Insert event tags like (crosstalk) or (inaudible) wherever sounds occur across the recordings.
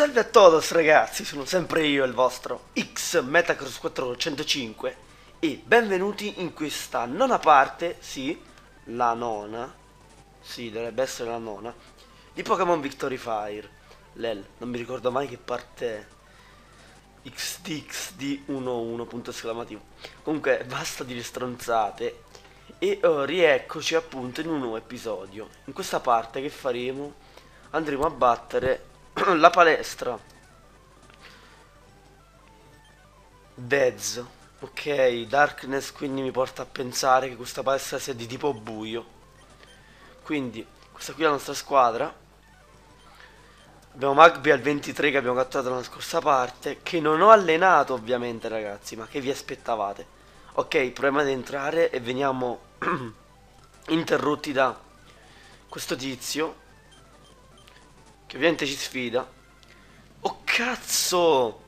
Salve a todos ragazzi, sono sempre io il vostro X Metacross 405 e benvenuti in questa nona parte, sì, la nona, sì dovrebbe essere la nona, di Pokémon Victory Fire. Lel, non mi ricordo mai che parte è. XDXD11 punto esclamativo. Comunque basta dire stronzate e oh, rieccoci appunto in un nuovo episodio. In questa parte che faremo andremo a battere la palestra. Dez. Ok, Darkness quindi mi porta a pensare che questa palestra sia di tipo buio. Quindi, questa qui è la nostra squadra. Abbiamo Magby al 23 che abbiamo catturato nella scorsa parte, che non ho allenato ovviamente ragazzi, ma che vi aspettavate. Ok, proviamo ad entrare e veniamo (clears throat) interrotti da questo tizio che ovviamente ci sfida. Oh cazzo!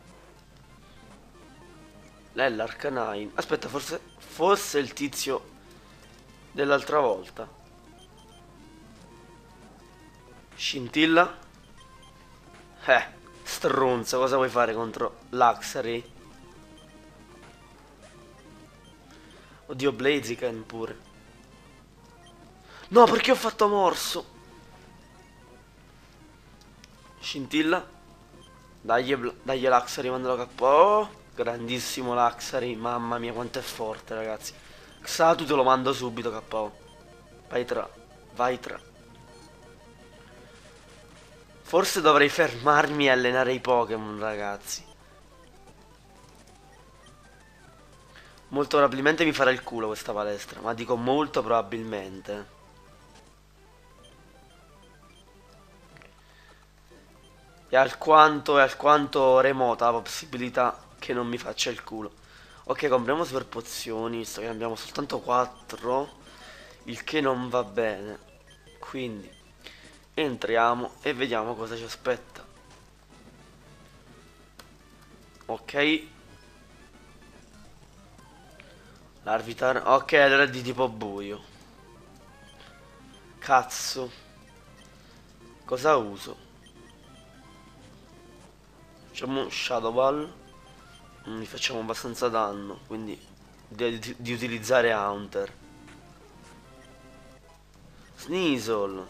Lei l'Arcanine. Aspetta, forse fosse il tizio dell'altra volta. Scintilla. Eh, stronzo, cosa vuoi fare contro l'Axary? Oddio, Blaziken pure. No, perché ho fatto morso? Scintilla. Dagli, dagli Laxari, mandalo KO. Grandissimo Laxari. Mamma mia, quanto è forte, ragazzi. Xatu te lo mando subito KO. Vai tra. Vai tra. Forse dovrei fermarmi e allenare i Pokémon, ragazzi. Molto probabilmente mi farà il culo questa palestra. Ma dico molto probabilmente. È alquanto, è alquanto remota la possibilità che non mi faccia il culo. Ok, compriamo super pozioni, visto che ne abbiamo soltanto 4, il che non va bene. Quindi entriamo e vediamo cosa ci aspetta. Ok. L'Arvitar... Ok, allora è di tipo buio. Cazzo. Cosa uso? Facciamo Shadow Ball. Gli facciamo abbastanza danno, quindi di, di, di utilizzare Haunter. Sneasel.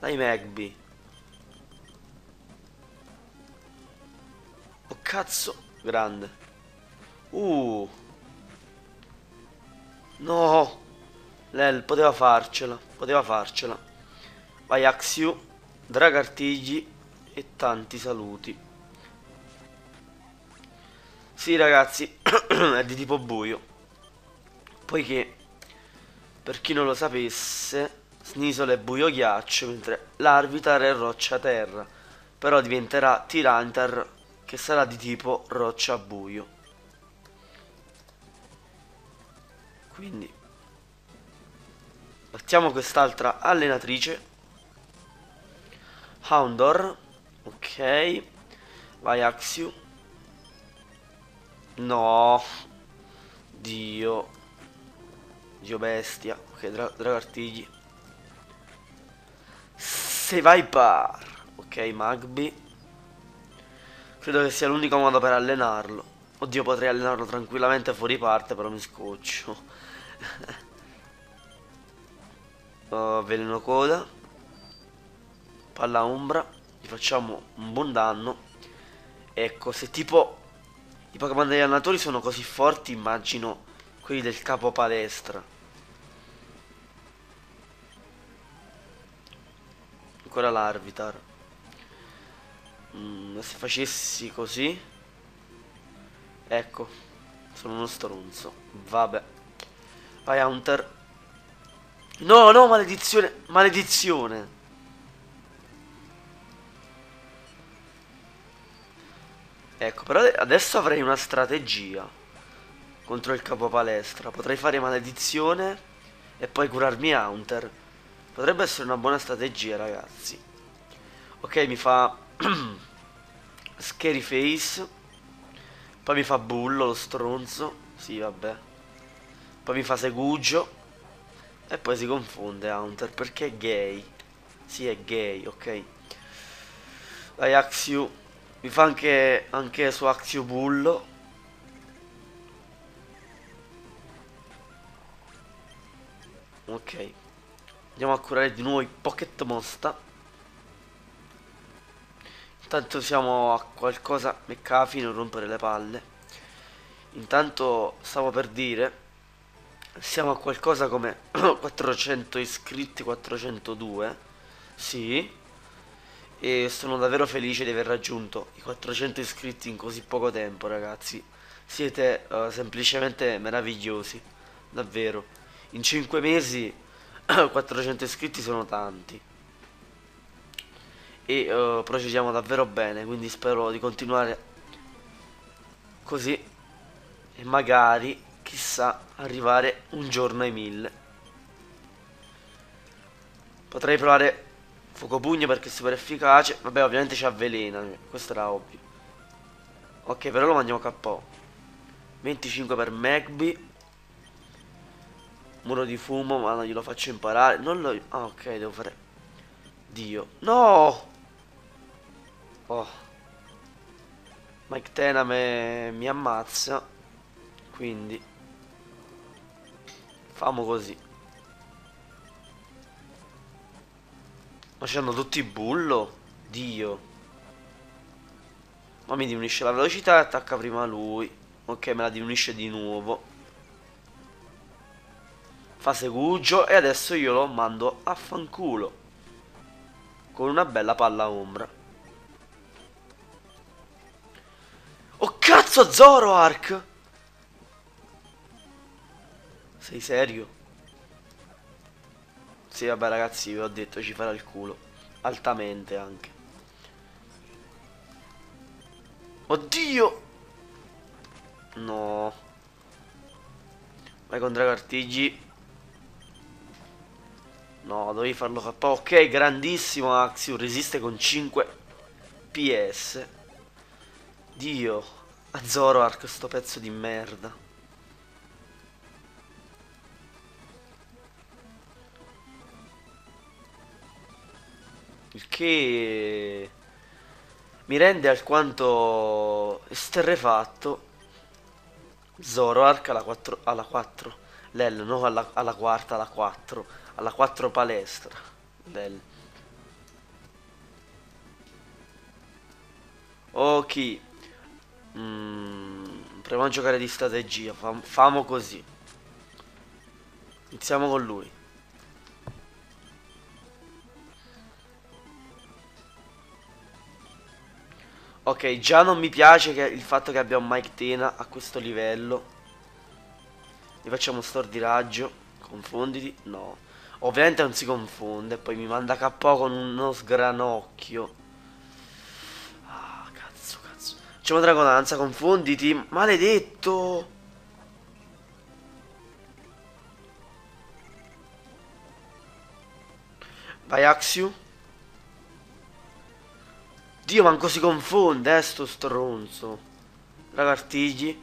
Dai Magby. Oh cazzo, grande. Uh. No. Lel, poteva farcela, poteva farcela. Vai Axiu, Dragartigli e tanti saluti. Sì ragazzi, (clears throat) è di tipo buio. Poiché, per chi non lo sapesse, Snisol è buio ghiaccio, mentre l'Arvitar è roccia terra. Però diventerà Tirantar, che sarà di tipo roccia buio. Quindi, battiamo quest'altra allenatrice. Houndor, ok. Vai Axiu. No. Dio. Dio bestia. Ok, dra dragartigli. Se vai par. Ok, Magby. Credo che sia l'unico modo per allenarlo. Oddio, potrei allenarlo tranquillamente fuori parte, però mi scoccio. (laughs) oh, veleno coda. Palla ombra. Gli facciamo un buon danno. Ecco, se tipo i Pokémon degli allenatori sono così forti, immagino quelli del capo palestra. Ancora l'Arvitar. Mm, se facessi così... Ecco, sono uno stronzo. Vabbè. Vai Hunter. No, no, maledizione. Maledizione. Ecco, però adesso avrei una strategia contro il capo palestra. Potrei fare maledizione e poi curarmi Hunter. Potrebbe essere una buona strategia, ragazzi. Ok, mi fa (clears throat) Scary Face. Poi mi fa Bullo, lo stronzo. Sì, vabbè. Poi mi fa Segugio. E poi si confonde Hunter perché è gay. Sì, è gay, ok. Vai Axiu. Mi fa anche, anche su Axio Bullo. Ok. Andiamo a curare di nuovo i Pocket Mosta. Intanto siamo a qualcosa... McAfee, non rompere le palle. Intanto stavo per dire... Siamo a qualcosa come (coughs) 400 iscritti, 402. Sì e sono davvero felice di aver raggiunto i 400 iscritti in così poco tempo ragazzi. Siete uh, semplicemente meravigliosi davvero. In 5 mesi (clears throat) 400 iscritti sono tanti. E uh, procediamo davvero bene quindi spero di continuare così e magari chissà arrivare un giorno ai 1000 potrei provare Fuoco pugno perché è super efficace. Vabbè, ovviamente ci avvelena. Questo era ovvio. Ok, però lo mandiamo KO. 25 per Magby. Muro di fumo, ma non glielo faccio imparare. Non lo... Ah, ok, devo fare... Dio. No! Oh. Mike Tename mi ammazza. Quindi... Famo così. Ma c'hanno tutti bullo? Dio. Ma mi diminuisce la velocità e attacca prima lui. Ok, me la diminuisce di nuovo. Fa segugio e adesso io lo mando a fanculo. Con una bella palla ombra. Oh cazzo Zoroark! Sei serio? Sì, vabbè ragazzi, vi ho detto, ci farà il culo. Altamente anche. Oddio! No. Vai con Drago Artigi. No, dovevi farlo K. Ok, grandissimo Axiu. Resiste con 5 PS. Dio. A Zoroark sto pezzo di merda. Il che mi rende alquanto esterrefatto. Zoroark alla 4, alla 4. Lel, no alla, alla quarta, alla 4. Alla 4 palestra. Lel. Ok. Mm, proviamo a giocare di strategia. Fam famo così. Iniziamo con lui. Ok, già non mi piace il fatto che abbiamo Mike Tena a questo livello. Gli facciamo store di raggio. Confonditi? No. Ovviamente non si confonde. Poi mi manda KO con uno sgranocchio. Ah, cazzo, cazzo. Facciamo dragonanza, confonditi. Maledetto. Vai Axiu. Dio, manco si confonde, eh, sto stronzo. Raga, artigli.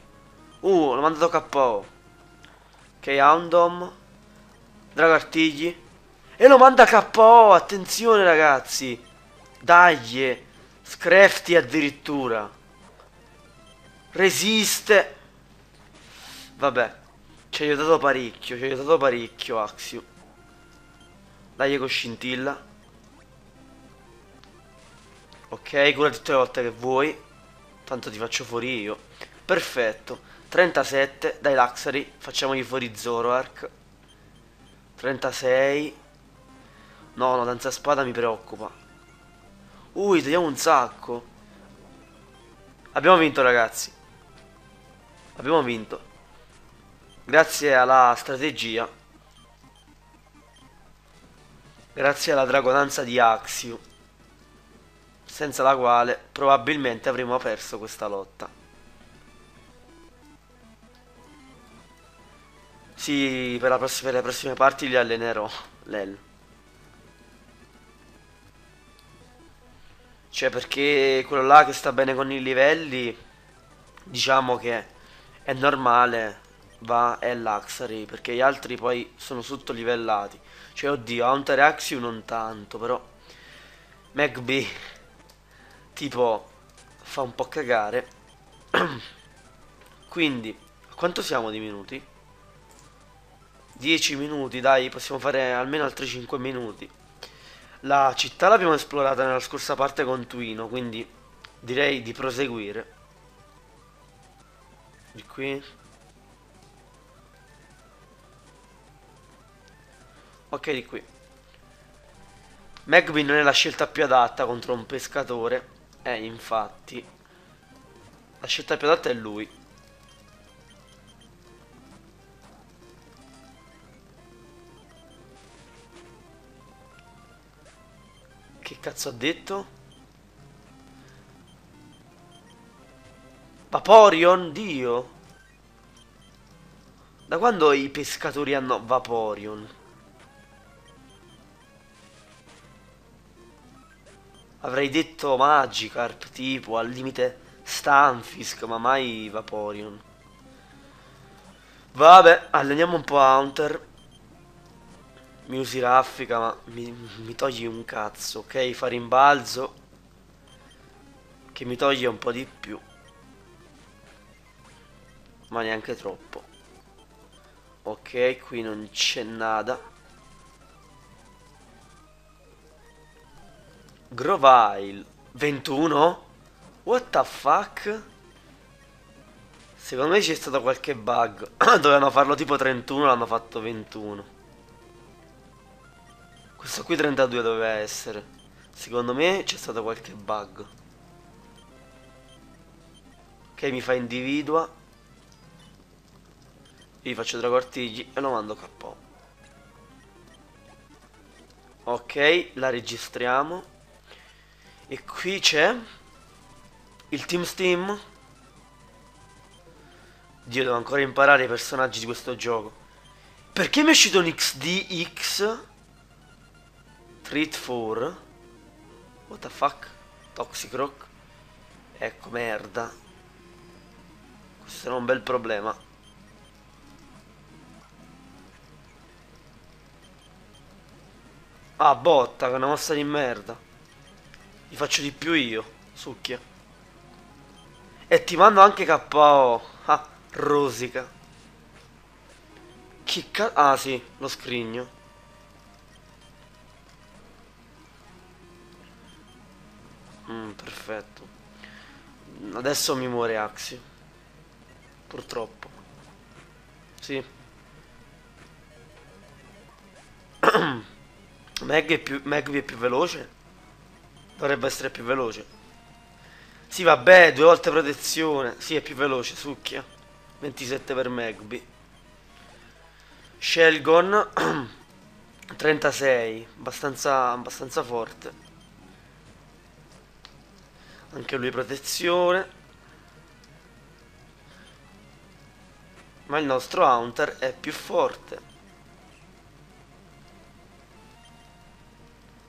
Uh, l'ho mandato KO. Ok, Houndom. Drago artigli. E lo manda KO, attenzione ragazzi. Dagli. Screfty addirittura. Resiste. Vabbè. Ci ha aiutato parecchio, ci ha aiutato parecchio Axio. Dai con scintilla. Ok, cura tutte le volte che vuoi. Tanto ti faccio fuori io. Perfetto. 37, dai Luxury, facciamogli fuori Zoroark. 36. No, no, danza spada mi preoccupa. Ui, togliamo un sacco. Abbiamo vinto, ragazzi. Abbiamo vinto. Grazie alla strategia. Grazie alla dragonanza di Axiu senza la quale probabilmente avremmo perso questa lotta. Sì, per, prossima, per le prossime parti li allenerò, Lel. Cioè, perché quello là che sta bene con i livelli, diciamo che è normale, va, è Luxury, perché gli altri poi sono sottolivellati. Cioè, oddio, Hunter Axiu non tanto, però... McBee tipo fa un po' cagare. (clears throat) Quindi, quanto siamo di minuti? 10 minuti, dai, possiamo fare almeno altri 5 minuti. La città l'abbiamo esplorata nella scorsa parte con Twino, quindi direi di proseguire. Di qui. Ok, di qui. Magby non è la scelta più adatta contro un pescatore. Eh, infatti. La scelta più adatta è lui. Che cazzo ha detto? Vaporeon, Dio! Da quando i pescatori hanno Vaporeon? Avrei detto Magikarp, tipo, al limite Stanfisk, ma mai Vaporeon. Vabbè, alleniamo un po' Hunter. Mi usi raffica, ma mi, mi togli un cazzo, ok? Fa rimbalzo. Che mi toglie un po' di più. Ma neanche troppo. Ok, qui non c'è nada. Grovile 21? What the fuck? Secondo me c'è stato qualche bug. (coughs) Dovevano farlo tipo 31 L'hanno fatto 21 Questo qui 32 doveva essere. Secondo me c'è stato qualche bug. Ok mi fa individua. Io faccio drago artigli E lo mando KO Ok la registriamo e qui c'è il Team Steam. Dio, devo ancora imparare i personaggi di questo gioco. Perché mi è uscito un XDX? Treat 4. What the fuck? Toxic Rock. Ecco, merda. Questo era un bel problema. Ah, botta, che una mossa di merda. Gli faccio di più io, succhia. E ti mando anche KO. Ah, rosica. Che cazzo... Ah sì, lo scrigno. Mm, perfetto. Adesso mi muore Axi. Purtroppo. Sì. (clears throat) Meg è più, Meg è più veloce? Dovrebbe essere più veloce. Sì, vabbè, due volte protezione. Sì, è più veloce, succhia. 27 per Megby. Shelgon (clears throat) 36, abbastanza, abbastanza forte. Anche lui protezione. Ma il nostro Hunter è più forte.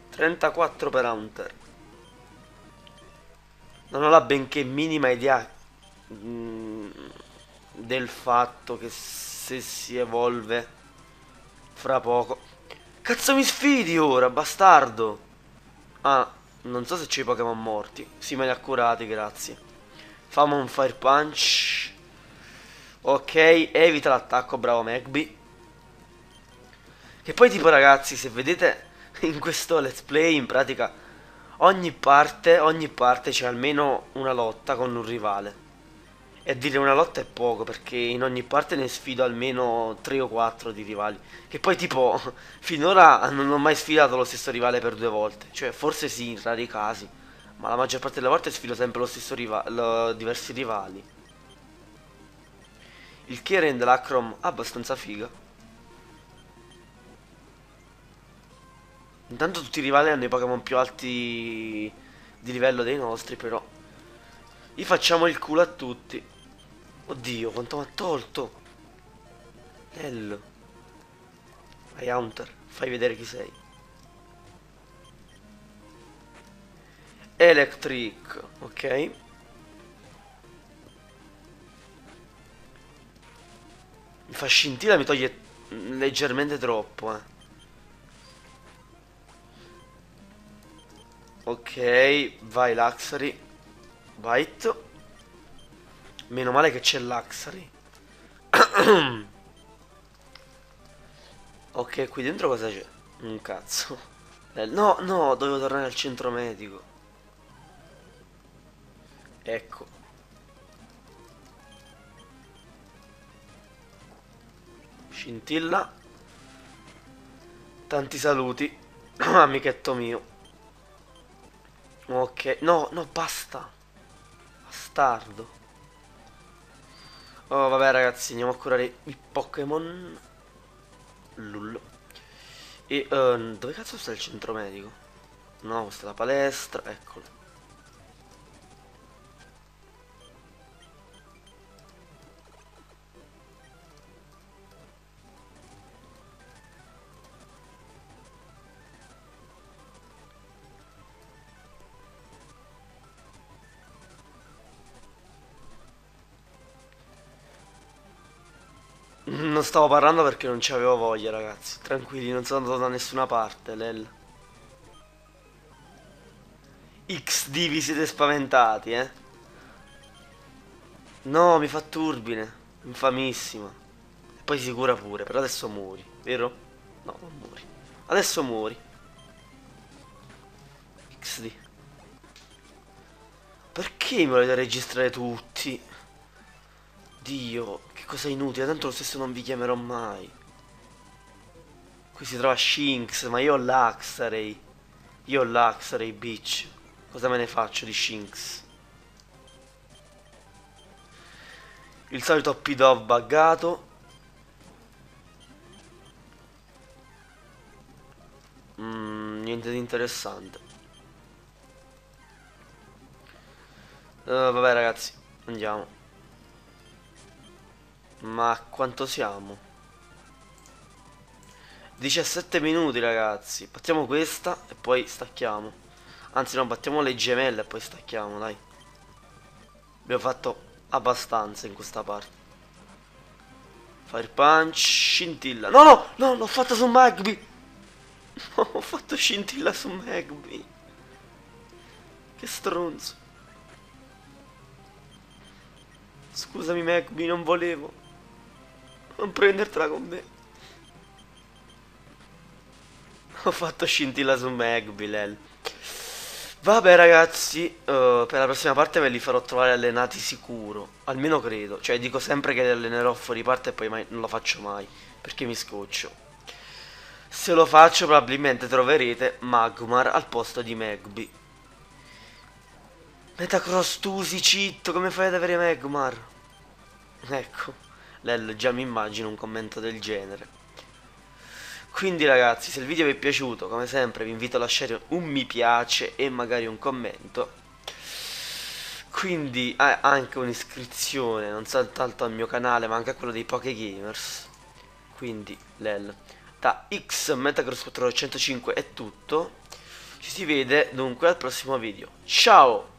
34 per Hunter non ho la benché minima idea mh, mm, del fatto che se si evolve fra poco... Cazzo mi sfidi ora, bastardo! Ah, non so se c'è i Pokémon morti. Sì, me li ha curati, grazie. Fammi un Fire Punch. Ok, evita l'attacco, bravo Magby. Che poi tipo ragazzi, se vedete in questo let's play, in pratica ogni parte, ogni parte c'è almeno una lotta con un rivale. E dire una lotta è poco, perché in ogni parte ne sfido almeno 3 o 4 di rivali. Che poi tipo, (laughs) finora non ho mai sfidato lo stesso rivale per due volte. Cioè, forse sì, in rari casi. Ma la maggior parte delle volte sfido sempre lo stesso rivale, diversi rivali. Il che rende l'Acrom abbastanza figa. Intanto tutti i rivali hanno i Pokémon più alti di livello dei nostri, però. Gli facciamo il culo a tutti. Oddio, quanto mi ha tolto. Bello. Vai Hunter, fai vedere chi sei. Electric, ok. Mi fa scintilla, mi toglie leggermente troppo, eh. Ok, vai Luxury. Byte. Meno male che c'è l'Axari. (coughs) ok, qui dentro cosa c'è? Un cazzo. Eh, no, no, dovevo tornare al centro medico. Ecco. Scintilla. Tanti saluti. (coughs) Amichetto mio. Ok. No, no, basta. Bastardo. Oh, vabbè ragazzi, andiamo a curare i Pokémon. Lullo. E uh, dove cazzo sta il centro medico? No, è la palestra, eccolo. Non stavo parlando perché non ci avevo voglia, ragazzi. Tranquilli, non sono andato da nessuna parte, lel. XD vi siete spaventati, eh? No, mi fa turbine. Infamissima. Poi si cura pure, però adesso muori, vero? No, non muori. Adesso muori. XD. Perché mi volete registrare tutti? Dio, che cosa inutile, tanto lo stesso non vi chiamerò mai. Qui si trova Shinx, ma io ho l'Axarey. Io ho l'Axarey, bitch. Cosa me ne faccio di Shinx? Il solito P-Dove buggato. Mm, niente di interessante. Uh, vabbè ragazzi, andiamo. Ma quanto siamo? 17 minuti ragazzi. Battiamo questa e poi stacchiamo. Anzi no, battiamo le gemelle e poi stacchiamo, dai. Abbiamo fatto abbastanza in questa parte. Fire punch, scintilla. No, no, no, l'ho fatta su Magby. No, (laughs) ho fatto scintilla su Magby. Che stronzo. Scusami Magby, non volevo non prendertela con me. Ho fatto scintilla su Magbilel. Vabbè ragazzi, uh, per la prossima parte ve li farò trovare allenati sicuro. Almeno credo. Cioè dico sempre che li allenerò fuori parte e poi mai, non lo faccio mai. Perché mi scoccio. Se lo faccio probabilmente troverete Magmar al posto di Magby. Metacross Tusi cheat, come fai ad avere Magmar? Ecco. Lel, già mi immagino un commento del genere. Quindi ragazzi, se il video vi è piaciuto, come sempre vi invito a lasciare un mi piace e magari un commento. Quindi eh, anche un'iscrizione, non soltanto al mio canale, ma anche a quello dei Poké Gamers. Quindi, lel. Da X Metagross 405 è tutto. Ci si vede dunque al prossimo video. Ciao!